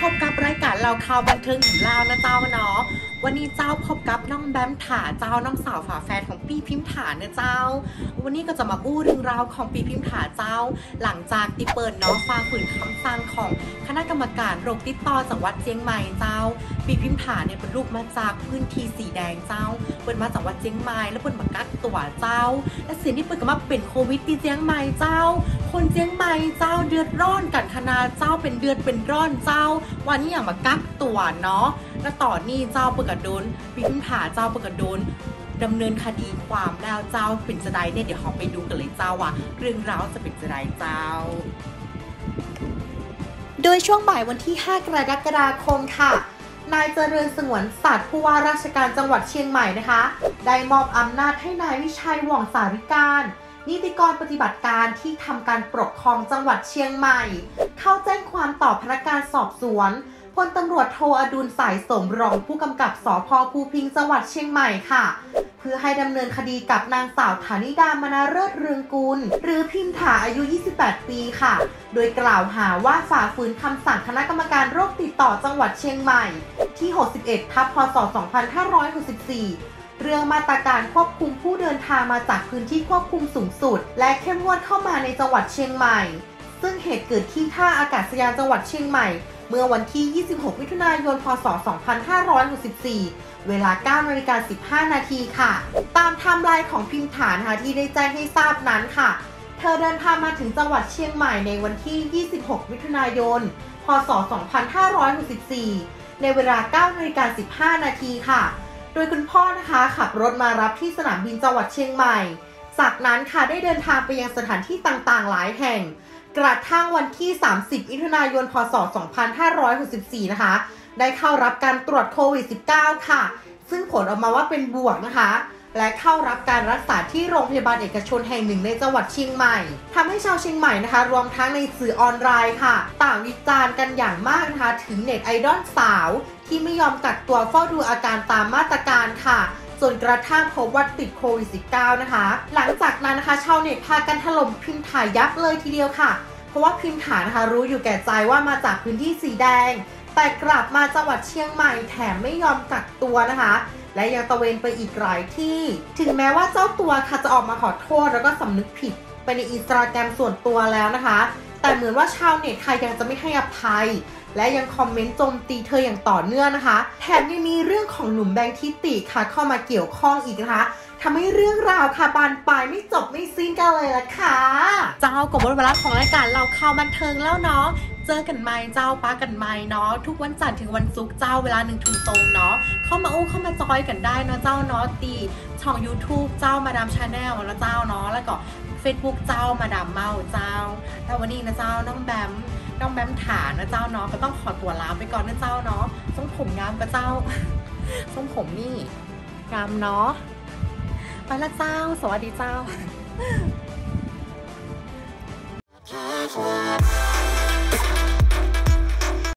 พบกับรายการเราข่าวบันเทิงของเรานะเจ้าเนาะวันนี้เจ้าพบกับน้องแบมถาเจ้าน้องสาวฝาแฝดของปีพิมพ์ถาเนี่ยเจ้า วันนี้ก็จะมาอู้เรื่องราวของปีพิมพ์ถาเจ้า หลังจากที่เปิดเนาะฟ้าฝืนคำสั่งของคณะกรรมการโรคติดต่อจังหวัดเชียงใหม่เจ้า ปีพิมพ์ถาเนี่ยเป็นลูกมาจากพื้นที่สีแดงเจ้า เปิดมาจากวัดเชียงใหม่แล้วเปิดมากักตัวเจ้า และสิ่งที่เปิดก็มาเป็นโควิดที่เชียงใหม่เจ้า คนเชียงใหม่เจ้า ดือดร้อนกันขนาดเจ้าเป็นเดือดเป็นร้อนเจ้า วันนี้อย่างมากักตัวเนาะแล้วต่อนี่เจ้าเปิดกระโดนปีพิมพ์ถาเจ้าเปิดกระโดนดำเนินคดีความแล้วเจ้าเป็นจะได้เนี่ยเดี๋ยวเราไปดูกันเลยเจ้าว่าเรื่องราวจะเป็นจะได้เจ้าโดยช่วงบ่ายวันที่ 5 กรกฎาคมค่ะ นายเจริญสงวนสัตว์ผู้ว่าราชการจังหวัดเชียงใหม่นะคะ ได้มอบอำนาจให้นายวิชัยหว่องสาริการ นิติกรปฏิบัติการที่ทำการปกครองจังหวัดเชียงใหม่ เข้าแจ้งความต่อพนักงานสอบสวนพลตำรวจโทอดุลสายสมรองผู้กำกับสพภูพิงจังหวัดเชียงใหม่ค่ะ เพื่อให้ดำเนินคดีกับนางสาวฐานิดามนาเริศเรืองกุล หรือพิมถาอายุ 28 ปีค่ะ โดยกล่าวหาว่าฝ่าฝืนคำสั่งคณะกรรมการโรคติดต่อจังหวัดเชียงใหม่ ที่ 61 ทับพศ 2564 เรื่องมาตรการควบคุม ทางมาจากพื้นที่ควบคุมสูงสุด และเข้มงวดเข้ามาในจังหวัดเชียงใหม่ ซึ่งเหตุเกิดที่ท่าอากาศยานจังหวัดเชียงใหม่ เมื่อวันที่ 26 มิถุนายน พศ 2564 เวลา 9นาฬิกา15 นาทีค่ะ ตามไทม์ไลน์ของพิมพ์ฐานค่ะที่ได้แจ้งให้ทราบนั้นค่ะ เธอเดินทางมาถึงจังหวัดเชียงใหม่ในวันที่ 26 มิถุนายน พศ 2564 ในเวลา 9นาฬิกา15 นาทีค่ะ โดยคุณพ่อนะคะขับรถมารับที่สนามบินจังหวัดเชียงใหม่ จากนั้นค่ะได้เดินทางไปยังสถานที่ต่างๆ หลายแห่ง กระทั่งวันที่ 30มิถุนายน พศ 2564 นะคะ ได้เข้ารับการตรวจโควิด -19 ค่ะ ซึ่งผลออกมาว่าเป็นบวกนะคะ และเข้ารับการรักษาที่โรงพยาบาลเอกชนแห่งหนึ่งในจังหวัดเชียงใหม่ทำให้ชาวเชียงใหม่นะคะ รวมทั้งในสื่อออนไลน์ค่ะ ต่างวิจารณ์กันอย่างมากนะคะ ถึงเน็ตไอดอลสาว ที่ไม่ยอมกักตัวเฝ้าดูอาการตามมาตรการค่ะจนกระทั่งพบว่าติดโควิด -19 นะคะ หลังจากนั้นนะคะชาวเน็ตพากันถล่มพิมพ์ถ่ายยับเลยทีเดียวค่ะ เพราะว่าพิมพ์ถ่ายนะคะรู้อยู่แก่ใจว่ามาจากพื้นที่สีแดง แต่กลับมาจังหวัดเชียงใหม่แถมไม่ยอมกักตัวนะคะ และยังตะเวนไปอีกหลายที่ ถึงแม้ว่าเจ้าตัวค่ะจะออกมาขอโทษแล้วก็สำนึกผิดไปในอินสตาแกรมส่วนตัวแล้วนะคะ แต่เหมือนว่าชาวเน็ตค่ะยังจะไม่ให้อภัย และยังคอมเมนต์โจมตีเธออย่างต่อเนื่องนะคะ แถมยังมีเรื่องของหนุ่มแบงค์ทิติค่ะเข้ามาเกี่ยวข้องอีกนะคะทำให้เรื่องราวค่ะบานปลายไม่จบไม่สิ้นกันเลยละค่ะ เจ้าครบเวลาของรายการเล่าข่าวบันเทิงแล้วเนาะเจอกันใหม่เจ้าป๊ะกันใหม่เนาะทุกวันจันทร์ถึงวันศุกร์เจ้าเวลาหนึ่งทุ่มตรงเนาะเข้ามาอู้เข้ามาจอยกันได้เนาะเจ้าเนาะตีช่อง YouTube เจ้ามาดามชาแนลแล้วเจ้าเนาะแล้วก็ Facebook เจ้ามาดามเมาเจ้าแต่วันนี้นะเจ้าน้องแบมน้องแบมถานะเจ้าเนาะก็ต้องขอตัวลาไปก่อนนะเจ้าเนาะทรงผมงามกระเจ้าทรงผมนี่งามเนาะไปละเจ้า สวัสดีเจ้า